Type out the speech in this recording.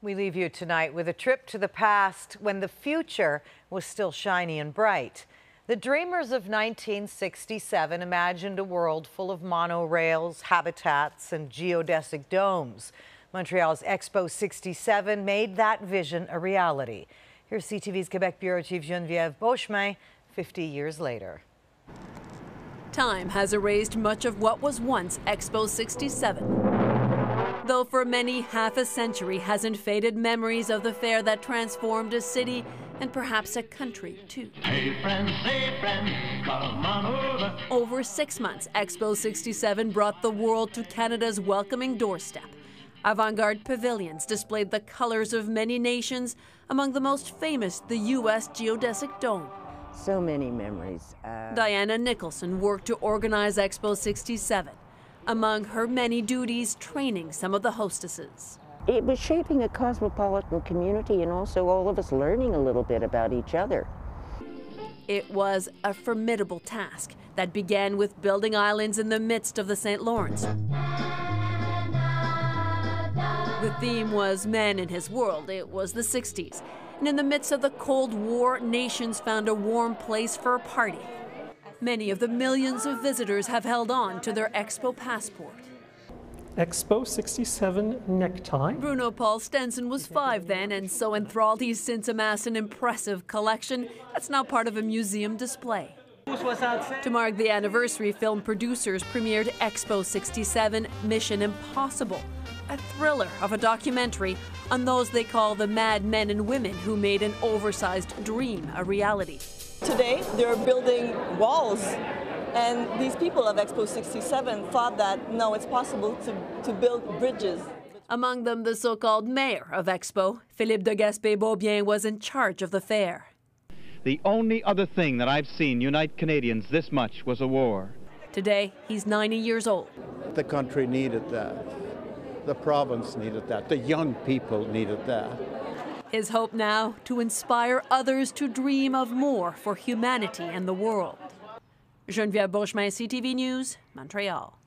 We leave you tonight with a trip to the past when the future was still shiny and bright. The dreamers of 1967 imagined a world full of monorails, habitats, and geodesic domes. Montreal's Expo 67 made that vision a reality. Here's CTV's Quebec Bureau Chief Geneviève Beauchemin 50 years later. Time has erased much of what was once Expo 67. Though for many, half a century hasn't faded memories of the fair that transformed a city and perhaps a country, too. Hey friends, hey friends, come on over. Over six months, Expo 67 brought the world to Canada's welcoming doorstep. Avant garde pavilions displayed the colors of many nations, among the most famous, the U.S. Geodesic Dome. So many memories. Uh... Diana Nicholson worked to organize Expo 67. Among her many duties, training some of the hostesses. It was shaping a cosmopolitan community and also all of us learning a little bit about each other. It was a formidable task that began with building islands in the midst of the St. Lawrence. The theme was Man in His World. It was the 60s. And in the midst of the Cold War, nations found a warm place for a party. Many of the millions of visitors have held on to their Expo passport. Expo 67 necktie. Bruno Paul Stenson was five then, and so enthralled he's since amassed an impressive collection that's now part of a museum display. To mark the anniversary, film producers premiered Expo 67 Mission Impossible, a thriller of a documentary on those they call the mad men and women who made an oversized dream a reality. Today, they're building walls. And these people of Expo 67 thought that no, it's possible to, to build bridges. Among them, the so called mayor of Expo, Philippe de Gaspé Beaubien, was in charge of the fair. The only other thing that I've seen unite Canadians this much was a war. Today, he's 90 years old. The country needed that. The province needed that. The young people needed that. His hope now to inspire others to dream of more for humanity and the world. Geneviève Beauchemin, CTV News, Montreal.